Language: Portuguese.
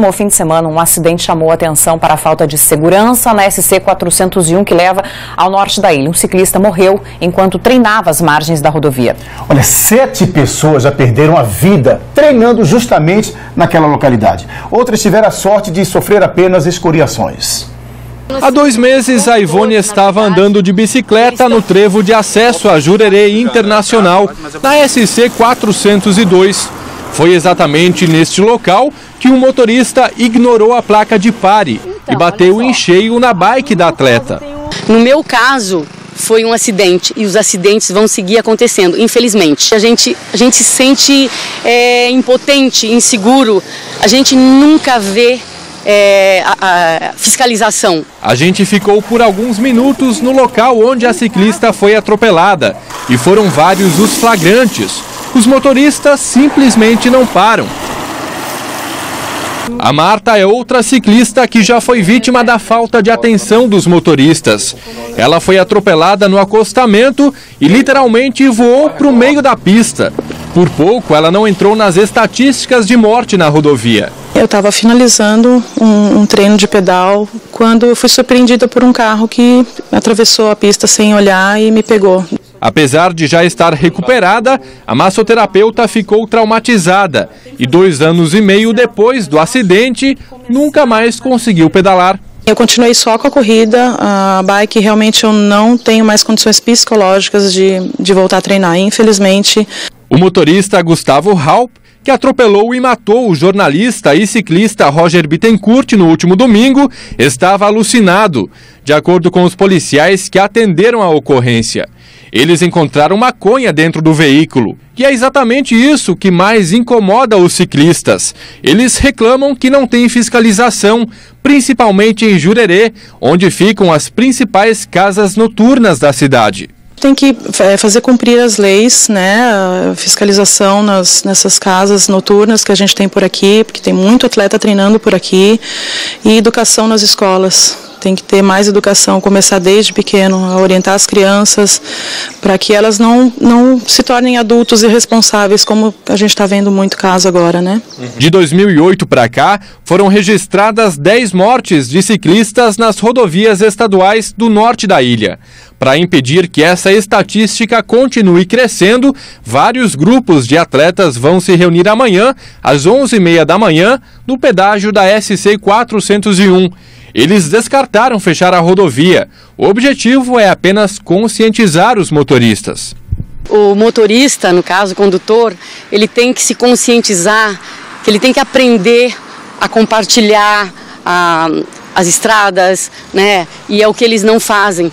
No fim de semana, um acidente chamou a atenção para a falta de segurança na SC 401 que leva ao norte da ilha. Um ciclista morreu enquanto treinava as margens da rodovia. Olha, sete pessoas já perderam a vida treinando justamente naquela localidade. Outras tiveram a sorte de sofrer apenas escoriações. Há dois meses, a Ivone estava andando de bicicleta no trevo de acesso a Jurerê Internacional, na SC 402. Foi exatamente neste local que um motorista ignorou a placa de pare e bateu em cheio na bike da atleta. No meu caso, foi um acidente e os acidentes vão seguir acontecendo, infelizmente. A gente, a gente se sente é, impotente, inseguro, a gente nunca vê é, a, a fiscalização. A gente ficou por alguns minutos no local onde a ciclista foi atropelada e foram vários os flagrantes. Os motoristas simplesmente não param. A Marta é outra ciclista que já foi vítima da falta de atenção dos motoristas. Ela foi atropelada no acostamento e literalmente voou para o meio da pista. Por pouco, ela não entrou nas estatísticas de morte na rodovia. Eu estava finalizando um, um, treino de pedal quando eu fui surpreendida por um carro que atravessou a pista sem olhar e me pegou. Apesar de já estar recuperada, a massoterapeuta ficou traumatizada e dois anos e meio depois do acidente, nunca mais conseguiu pedalar. Eu continuei só com a corrida, a bike realmente eu não tenho mais condições psicológicas de, de voltar a treinar, infelizmente. O motorista Gustavo Halp, que atropelou e matou o jornalista e ciclista Roger Bittencourt no último domingo, estava alucinado, de acordo com os policiais que atenderam a ocorrência. Eles encontraram maconha dentro do veículo. E é exatamente isso que mais incomoda os ciclistas. Eles reclamam que não tem fiscalização, principalmente em Jurerê, onde ficam as principais casas noturnas da cidade tem que é, fazer cumprir as leis, né, fiscalização nas, nessas casas noturnas que a gente tem por aqui, porque tem muito atleta treinando por aqui, e educação nas escolas tem que ter mais educação, começar desde pequeno, a orientar as crianças para que elas não, não se tornem adultos irresponsáveis, como a gente está vendo muito caso agora, né? De 2008 para cá, foram registradas 10 mortes de ciclistas nas rodovias estaduais do norte da ilha. Para impedir que essa estatística continue crescendo, vários grupos de atletas vão se reunir amanhã, às 11h30 da manhã, no pedágio da SC 401. Eles descartaram fechar a rodovia. O objetivo é apenas conscientizar os motoristas. O motorista, no caso o condutor, ele tem que se conscientizar, que ele tem que aprender a compartilhar a, as estradas, né? E é o que eles não fazem.